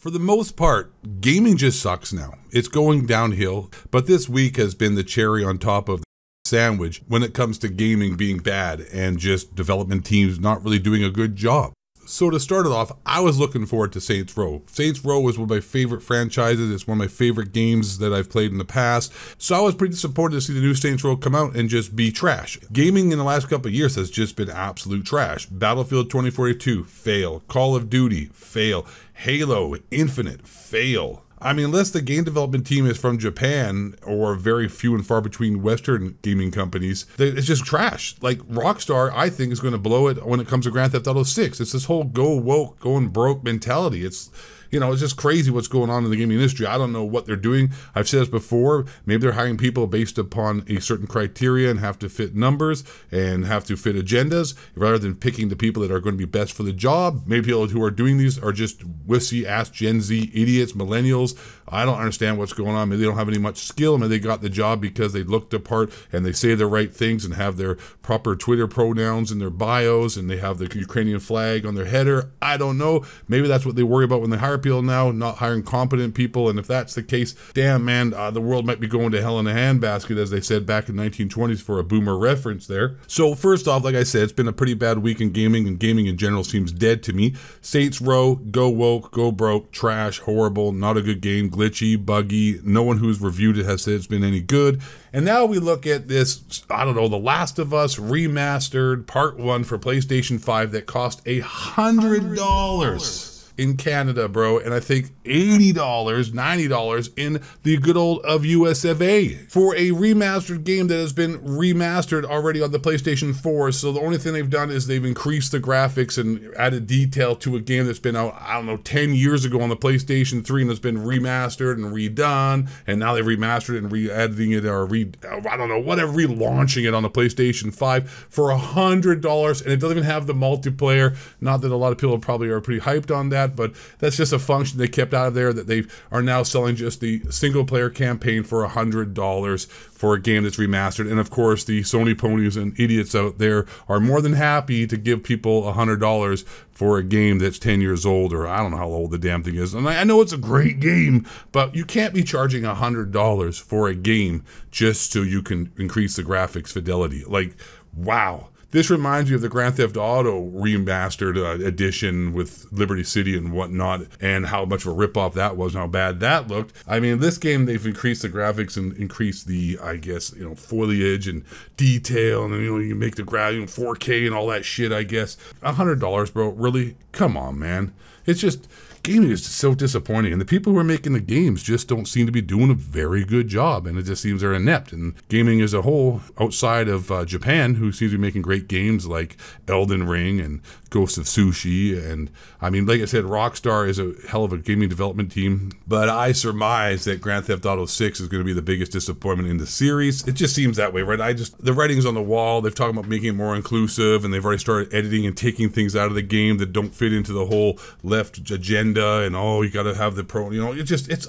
For the most part, gaming just sucks now. It's going downhill, but this week has been the cherry on top of the sandwich when it comes to gaming being bad and just development teams not really doing a good job. So to start it off, I was looking forward to Saints Row. Saints Row was one of my favorite franchises. It's one of my favorite games that I've played in the past. So I was pretty disappointed to see the new Saints Row come out and just be trash. Gaming in the last couple years has just been absolute trash. Battlefield 2042, fail. Call of Duty, fail. Halo Infinite, fail. I mean, unless the game development team is from Japan or very few and far between Western gaming companies, it's just trash. Like Rockstar, I think is going to blow it when it comes to Grand Theft Auto 6. It's this whole go woke, going broke mentality. It's you know, it's just crazy what's going on in the gaming industry. I don't know what they're doing. I've said this before. Maybe they're hiring people based upon a certain criteria and have to fit numbers and have to fit agendas rather than picking the people that are going to be best for the job. Maybe people who are doing these are just wussy ass Gen Z idiots, millennials. I don't understand what's going on. Maybe they don't have any much skill. Maybe they got the job because they looked the part and they say the right things and have their proper Twitter pronouns in their bios and they have the Ukrainian flag on their header. I don't know. Maybe that's what they worry about when they hire people now, not hiring competent people. And if that's the case, damn man, uh, the world might be going to hell in a handbasket, as they said back in 1920s for a boomer reference there. So first off, like I said, it's been a pretty bad week in gaming, and gaming in general seems dead to me. Saints Row, go woke, go broke, trash, horrible, not a good game, glitchy, buggy. No one who's reviewed it has said it's been any good. And now we look at this, I don't know, The Last of Us remastered part one for PlayStation 5 that cost a hundred dollars in Canada, bro, and I think $80, $90 in the good old of US of A for a remastered game that has been remastered already on the PlayStation 4. So the only thing they've done is they've increased the graphics and added detail to a game that's been out, I don't know, 10 years ago on the PlayStation 3 and it's been remastered and redone. And now they've remastered it and re-editing it or re, I don't know, whatever, relaunching it on the PlayStation 5 for a $100. And it doesn't even have the multiplayer. Not that a lot of people probably are pretty hyped on that, but that's just a function they kept out of there that they are now selling just the single player campaign for a hundred dollars for a game that's remastered. And of course, the Sony ponies and idiots out there are more than happy to give people a hundred dollars for a game that's 10 years old, or I don't know how old the damn thing is. And I know it's a great game, but you can't be charging a hundred dollars for a game just so you can increase the graphics fidelity. Like, wow. This reminds me of the Grand Theft Auto remastered uh, edition with Liberty City and whatnot, and how much of a ripoff that was, and how bad that looked. I mean, this game they've increased the graphics and increased the, I guess, you know, foliage and detail, and you know, you make the graph, you know, 4K and all that shit. I guess a hundred dollars, bro. Really? Come on, man. It's just gaming is so disappointing. And the people who are making the games just don't seem to be doing a very good job. And it just seems they're inept. And gaming as a whole, outside of uh, Japan, who seems to be making great games like Elden Ring and Ghost of Tsushima. And I mean, like I said, Rockstar is a hell of a gaming development team. But I surmise that Grand Theft Auto 6 is going to be the biggest disappointment in the series. It just seems that way, right? I just, the writing's on the wall. They've talked about making it more inclusive and they've already started editing and taking things out of the game that don't fit into the whole left agenda and oh, you got to have the pro, you know, it just, it's,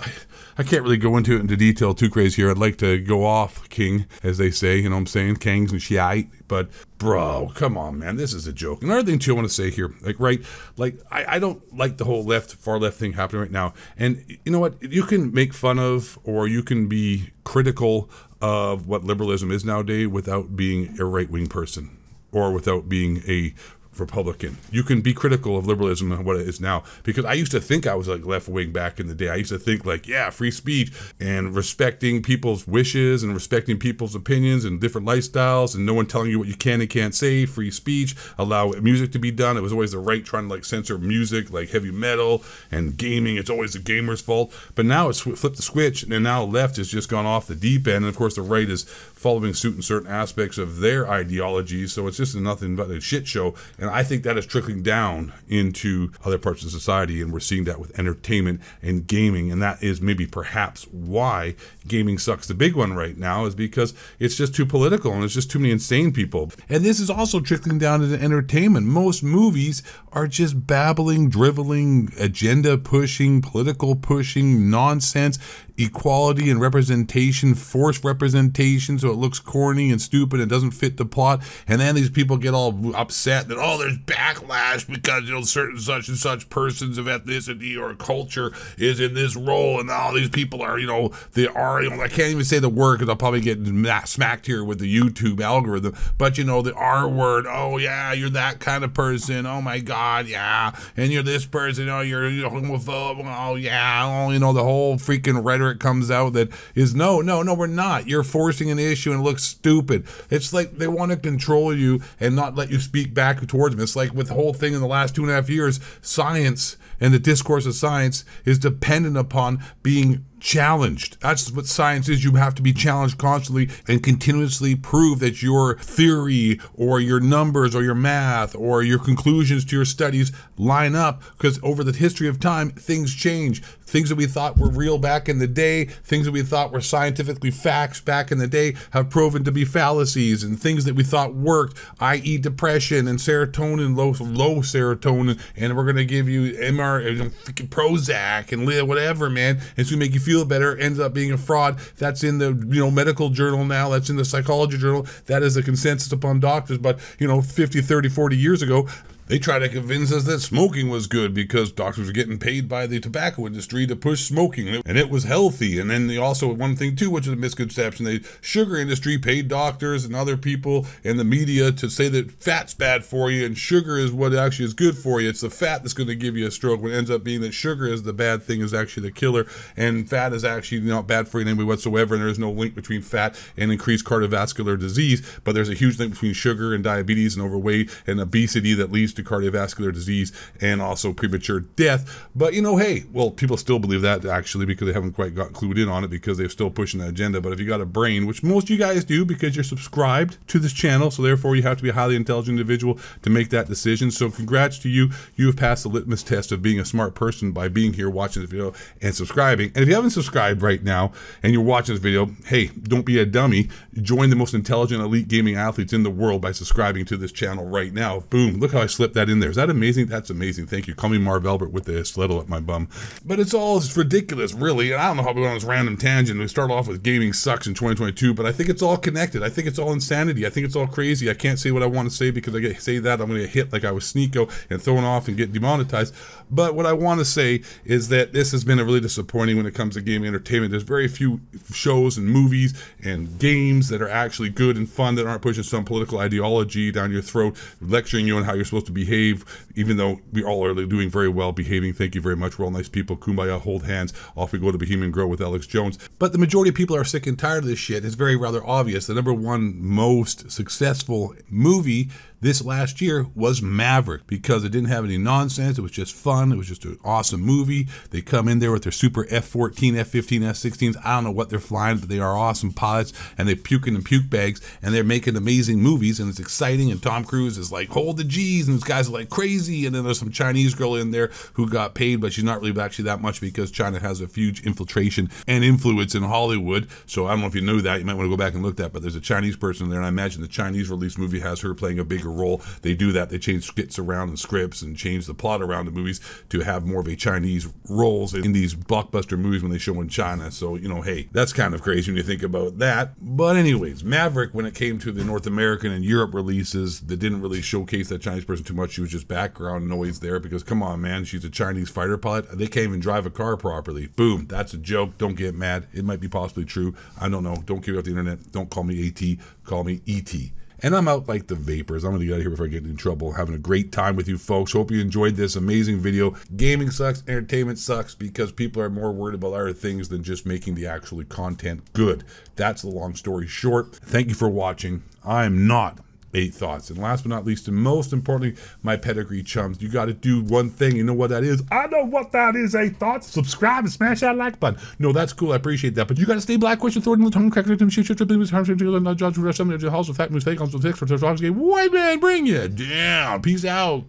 I, can't really go into it into detail too crazy here. I'd like to go off King, as they say, you know what I'm saying? Kings and shite. But bro, come on, man, this is a joke. Another thing too, I want to say here, like right, like I, I don't like the whole left, far left thing happening right now. And you know what? You can make fun of, or you can be critical of what liberalism is nowadays without being a right wing person, or without being a Republican. You can be critical of liberalism and what it is now because I used to think I was like left wing back in the day. I used to think like, yeah, free speech and respecting people's wishes and respecting people's opinions and different lifestyles and no one telling you what you can and can't say, free speech, allow music to be done. It was always the right trying to like censor music like heavy metal and gaming. It's always the gamer's fault. But now it's flipped the switch and now left has just gone off the deep end. And of course the right is following suit in certain aspects of their ideologies. So it's just nothing but a shit show. And I think that is trickling down into other parts of society. And we're seeing that with entertainment and gaming. And that is maybe perhaps why gaming sucks. The big one right now is because it's just too political and it's just too many insane people. And this is also trickling down into entertainment. Most movies are just babbling, driveling, agenda pushing, political pushing nonsense equality and representation, forced representation, so it looks corny and stupid and doesn't fit the plot. And then these people get all upset that, oh, there's backlash because, you know, certain such and such persons of ethnicity or culture is in this role. And all these people are, you know, they are, you know, I can't even say the word because I'll probably get smacked here with the YouTube algorithm. But, you know, the R word, oh, yeah, you're that kind of person. Oh, my God, yeah. And you're this person, oh, you're, you're. Oh, yeah. Oh, you know, the whole freaking rhetoric comes out that is no, no, no, we're not. You're forcing an issue and it looks stupid. It's like they want to control you and not let you speak back towards them. It's like with the whole thing in the last two and a half years, science and the discourse of science is dependent upon being challenged. That's what science is. You have to be challenged constantly and continuously prove that your theory or your numbers or your math or your conclusions to your studies line up because over the history of time, things change. Things that we thought were real back in the day, things that we thought were scientifically facts back in the day have proven to be fallacies and things that we thought worked, i.e. depression and serotonin, low, low serotonin, and we're going to give you MR, Prozac and whatever, man. It's going to make you feel feel better ends up being a fraud. That's in the you know medical journal now. That's in the psychology journal. That is a consensus upon doctors. But you know, 50, 30, 40 years ago, they tried to convince us that smoking was good because doctors were getting paid by the tobacco industry to push smoking and it was healthy. And then they also, one thing too, which is a misconception, the sugar industry paid doctors and other people in the media to say that fat's bad for you and sugar is what actually is good for you. It's the fat that's going to give you a stroke when it ends up being that sugar is the bad thing, is actually the killer. And fat is actually not bad for you in any way whatsoever. And there is no link between fat and increased cardiovascular disease. But there's a huge link between sugar and diabetes and overweight and obesity that leads to to cardiovascular disease and also premature death. But you know, hey, well, people still believe that actually because they haven't quite got clued in on it because they're still pushing that agenda. But if you got a brain, which most you guys do because you're subscribed to this channel, so therefore you have to be a highly intelligent individual to make that decision. So congrats to you. You have passed the litmus test of being a smart person by being here watching this video and subscribing. And if you haven't subscribed right now and you're watching this video, hey, don't be a dummy. Join the most intelligent elite gaming athletes in the world by subscribing to this channel right now. Boom. Look how I slipped that in there. Is that amazing? That's amazing. Thank you. Call me Marv Albert with the stiletto at my bum. But it's all it's ridiculous, really. And I don't know how we went on this random tangent. We start off with gaming sucks in 2022, but I think it's all connected. I think it's all insanity. I think it's all crazy. I can't say what I want to say because I get say that I'm going to get hit like I was Sneako and thrown off and get demonetized. But what I want to say is that this has been a really disappointing when it comes to gaming entertainment. There's very few shows and movies and games that are actually good and fun that aren't pushing some political ideology down your throat, lecturing you on how you're supposed to behave, even though we all are doing very well behaving. Thank you very much. We're all nice people. Kumbaya, hold hands. Off we go to Bohemian Grove with Alex Jones. But the majority of people are sick and tired of this shit. It's very rather obvious. The number one most successful movie this last year was Maverick because it didn't have any nonsense. It was just fun. It was just an awesome movie. They come in there with their super F 14, F 15, F 16s. I don't know what they're flying, but they are awesome pilots and they're puking in puke bags and they're making amazing movies and it's exciting. And Tom Cruise is like, hold the G's, and these guys are like crazy. And then there's some Chinese girl in there who got paid, but she's not really actually that much because China has a huge infiltration and influence in Hollywood. So I don't know if you knew that. You might want to go back and look at that. But there's a Chinese person there, and I imagine the Chinese release movie has her playing a bigger role. They do that. They change skits around and scripts and change the plot around the movies to have more of a Chinese roles in these blockbuster movies when they show in China. So, you know, hey, that's kind of crazy when you think about that. But anyways, Maverick, when it came to the North American and Europe releases that didn't really showcase that Chinese person too much, she was just background noise there because come on, man, she's a Chinese fighter pilot. They can't even drive a car properly. Boom, that's a joke. Don't get mad. It might be possibly true. I don't know. Don't give up the internet. Don't call me AT. Call me ET. And I'm out like the vapors. I'm going to get out of here before I get in trouble. Having a great time with you folks. Hope you enjoyed this amazing video. Gaming sucks, entertainment sucks because people are more worried about other things than just making the actual content good. That's the long story short. Thank you for watching. I'm not eight thoughts. And last but not least, and most importantly, my pedigree chums, you got to do one thing. You know what that is? I know what that is, eight thoughts. Subscribe and smash that like button. No, that's cool. I appreciate that. But you got to stay black, question, throw it in the tongue, crack to shoot, shoot, shoot, harm, shoot, not judge, rush, something, the house of fact, mistake, on some six, for the White man, bring it down. Peace out.